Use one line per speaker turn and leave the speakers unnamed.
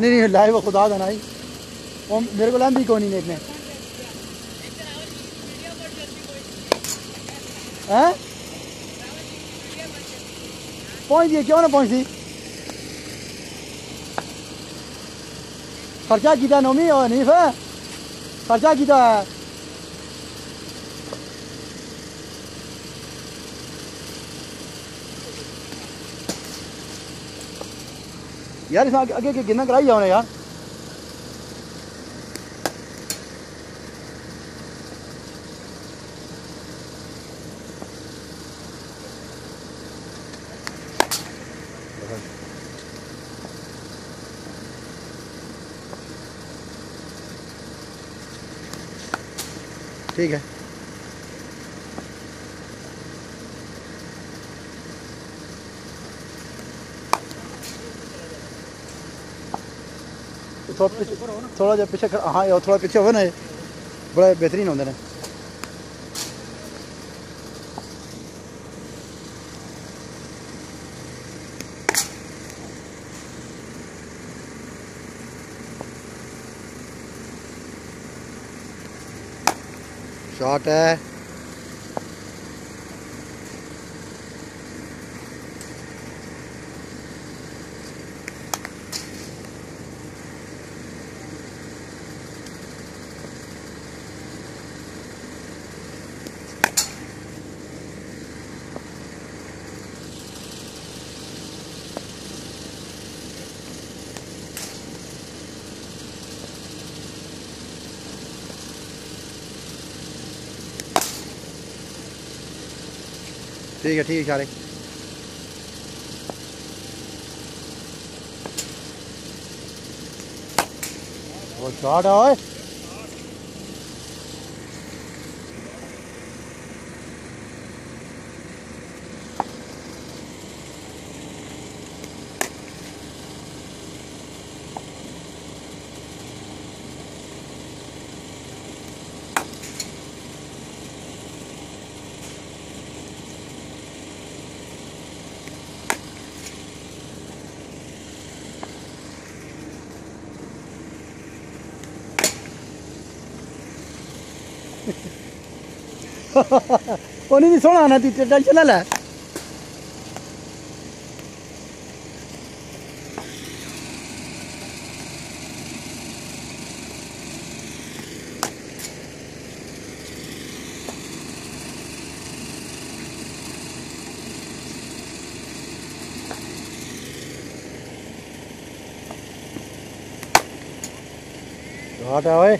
نہیں نہیں لائیو خدا دا نہیں وہ میرے کو لمبی کون نہیں نے ہاں؟ پہنچ دیے کیوں نہ پہنچتی خرچہ کیتا نومی اور نیف ہاں؟ خرچہ کیتا۔ ہے یار اس میں آگے کے گنا کرائی جاؤ یار۔ ٹھیک ہے۔ تھوڑا پیچھے تھوڑا جہا پیچھے ہاں تھوڑا پیچھے ہو نا، یہ بڑے بہترین ہوتے ہیں شاٹ ہے۔ ٹھیک ہے ٹھیک ہے اشارے وہ شاٹ ہے۔ اوئے وہ نہیں سونا آنا تی ٹینشن نہ لے شاٹ ہے اوئے